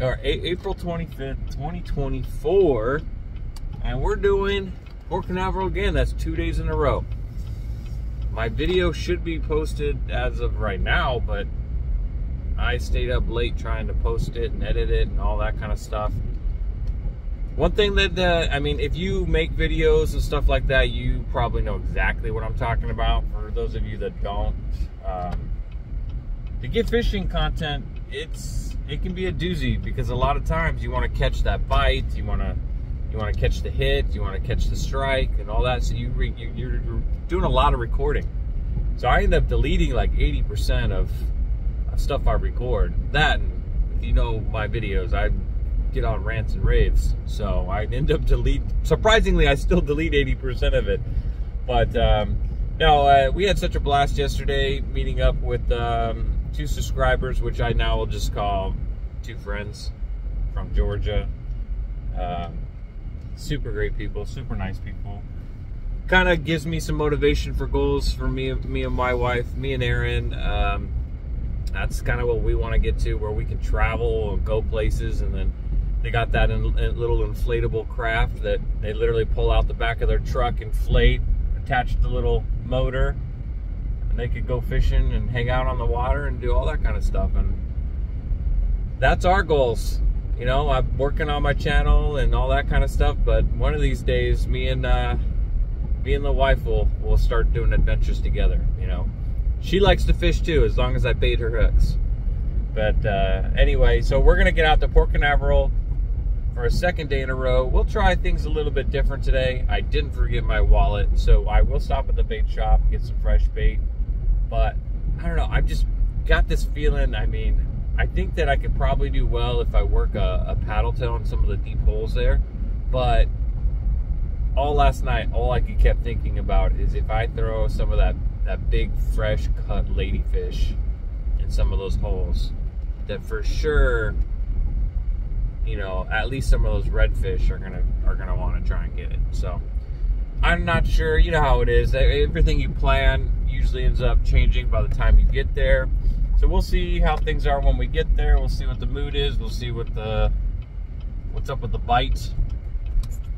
Or April 25th, 2024. And we're doing Port Canaveral again. That's two days in a row. My video should be posted as of right now, but I stayed up late trying to post it and edit it and all that kind of stuff. One thing that, uh, I mean, if you make videos and stuff like that, you probably know exactly what I'm talking about. For those of you that don't, um, to get fishing content, it's it can be a doozy because a lot of times you want to catch that bite, you want to you want to catch the hit, you want to catch the strike, and all that. So you, re, you you're doing a lot of recording. So I end up deleting like 80% of, stuff I record. That, you know my videos, I get on rants and raves. So I end up delete. Surprisingly, I still delete 80% of it. But um, no, uh, we had such a blast yesterday meeting up with um, two subscribers, which I now will just call two friends from Georgia. Um, super great people, super nice people. Kind of gives me some motivation for goals for me, me and my wife, me and Aaron. Um, that's kind of what we want to get to, where we can travel and go places, and then they got that in, in little inflatable craft that they literally pull out the back of their truck, inflate, attach the little motor, they could go fishing and hang out on the water and do all that kind of stuff. And that's our goals. You know, I'm working on my channel and all that kind of stuff. But one of these days, me and uh, me and the wife will will start doing adventures together. You know, she likes to fish too, as long as I bait her hooks. But uh, anyway, so we're gonna get out to Port Canaveral for a second day in a row. We'll try things a little bit different today. I didn't forget my wallet, so I will stop at the bait shop, get some fresh bait. But I don't know, I've just got this feeling, I mean, I think that I could probably do well if I work a, a paddle tail on some of the deep holes there. But all last night, all I could kept thinking about is if I throw some of that, that big fresh cut ladyfish in some of those holes, that for sure you know, at least some of those redfish are gonna are gonna want to try and get it. So I'm not sure. You know how it is. Everything you plan usually ends up changing by the time you get there. So we'll see how things are when we get there. We'll see what the mood is. We'll see what the what's up with the bite.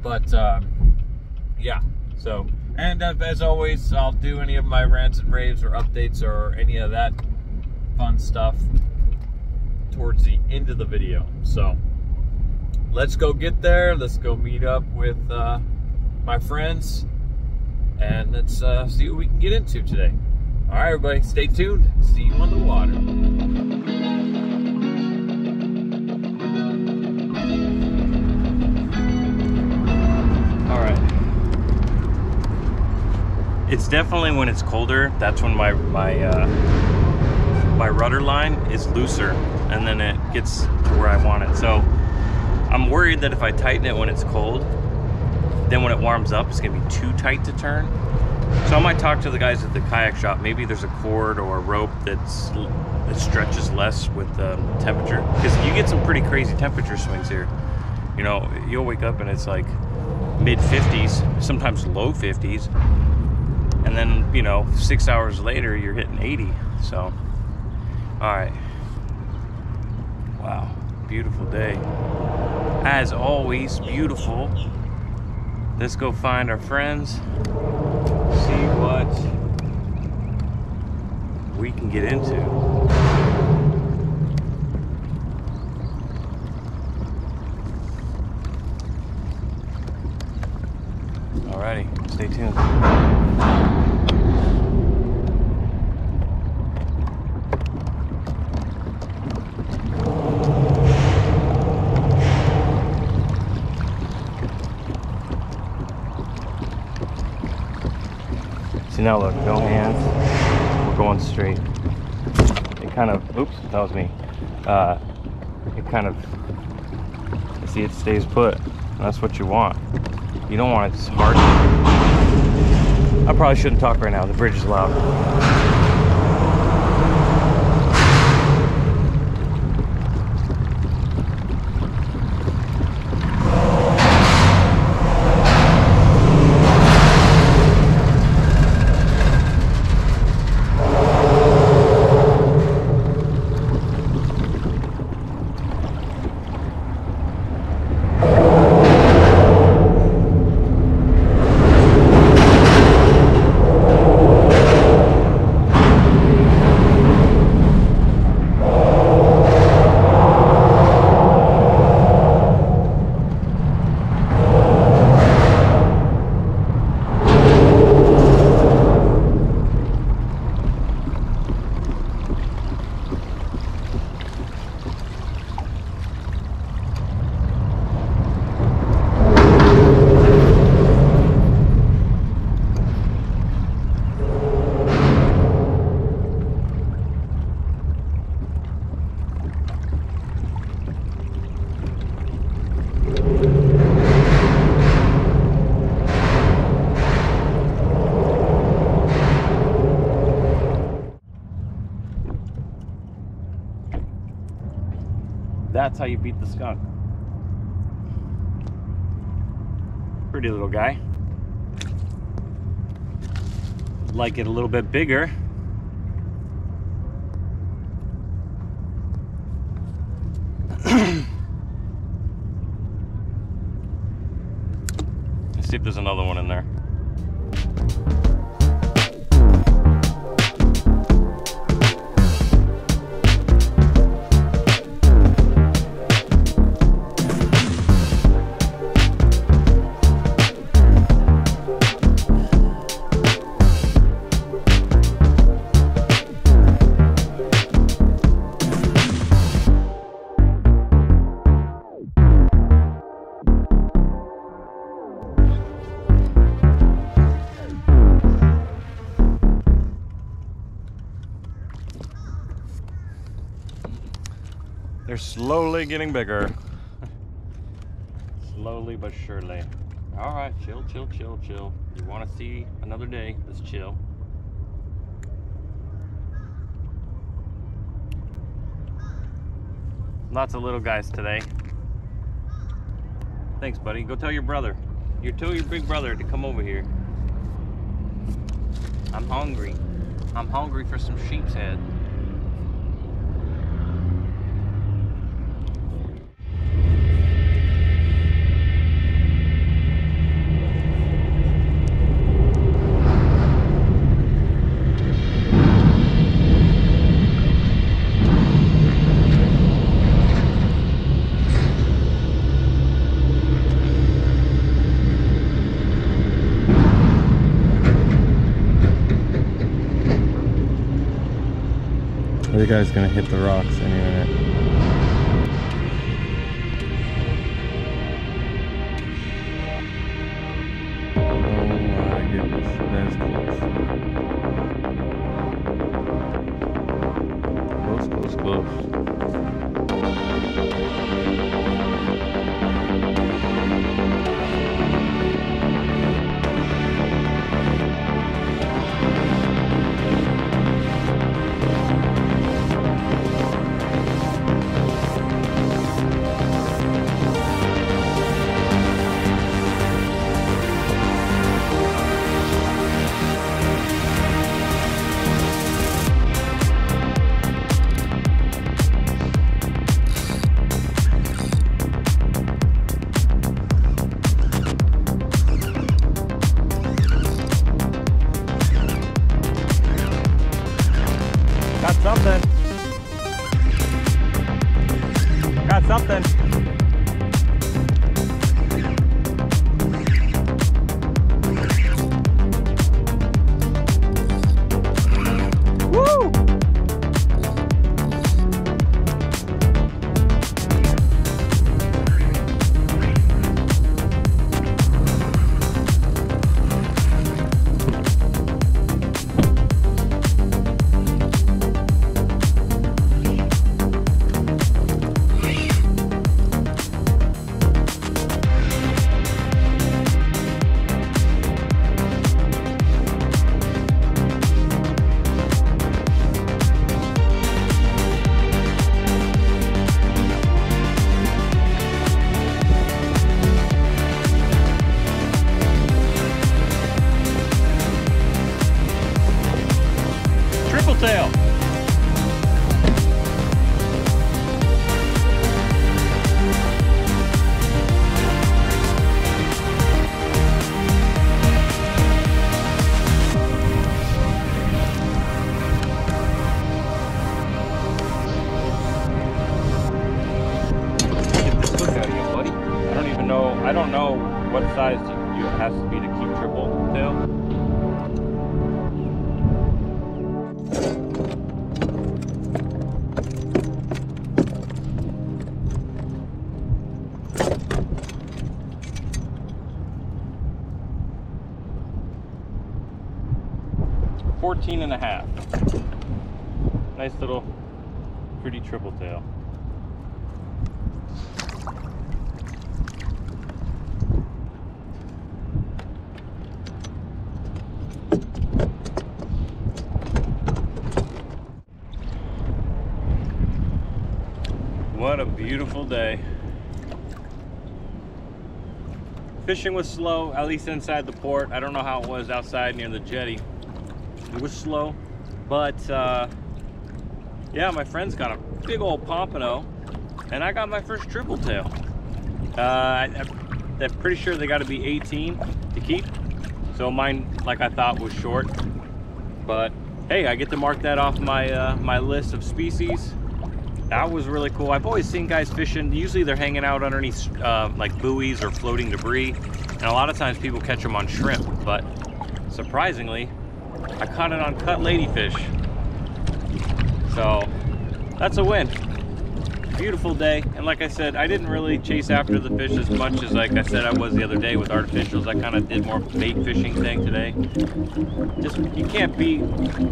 But um, yeah. So and as always, I'll do any of my rants and raves or updates or any of that fun stuff towards the end of the video. So let's go get there. Let's go meet up with uh, my friends and let's uh, see what we can get into today. All right, everybody, stay tuned. See you on the water. All right. It's definitely when it's colder. That's when my my uh, my rudder line is looser, and then it gets to where I want it. So I'm worried that if I tighten it when it's cold, then when it warms up, it's gonna be too tight to turn. So I might talk to the guys at the kayak shop. Maybe there's a cord or a rope that's that stretches less with the temperature. Because you get some pretty crazy temperature swings here. You know, you'll wake up and it's like mid 50s, sometimes low 50s. And then, you know, six hours later, you're hitting 80. So, all right. Wow, beautiful day as always, beautiful. Let's go find our friends, see what we can get into. Alrighty, stay tuned. Now look, no hands. We're going straight. It kind of, oops, that was me. Uh, it kind of, see it stays put. That's what you want. You don't want it to harden. I probably shouldn't talk right now. The bridge is loud. That's how you beat the skunk. Pretty little guy. Like it a little bit bigger. Let's see if there's another one in there. They're slowly getting bigger. slowly but surely. All right, chill, chill, chill, chill. You want to see another day? Let's chill. Lots of little guys today. Thanks, buddy. Go tell your brother. You tell your big brother to come over here. I'm hungry. I'm hungry for some sheepshead. The guy's gonna hit the rocks any minute. 14 and a half. Nice little pretty triple tail. What a beautiful day. Fishing was slow, at least inside the port. I don't know how it was outside near the jetty. It was slow, but uh, yeah, my friend's got a big old pompano, and I got my first triple tail. Uh, I, I'm pretty sure they got to be 18 to keep, so mine, like I thought, was short. But hey, I get to mark that off my uh, my list of species. That was really cool. I've always seen guys fishing. Usually they're hanging out underneath uh, like buoys or floating debris. And a lot of times people catch them on shrimp. But surprisingly, I caught it on cut ladyfish. So that's a win beautiful day. And like I said, I didn't really chase after the fish as much as like I said I was the other day with artificials. I kind of did more bait fishing thing today. Just, you can't beat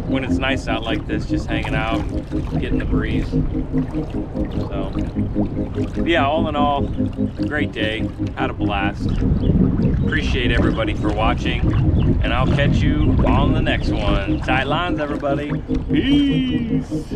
when it's nice out like this, just hanging out, getting the breeze. So, yeah, all in all, great day. Had a blast. Appreciate everybody for watching. And I'll catch you on the next one. Tight lines, everybody. Peace.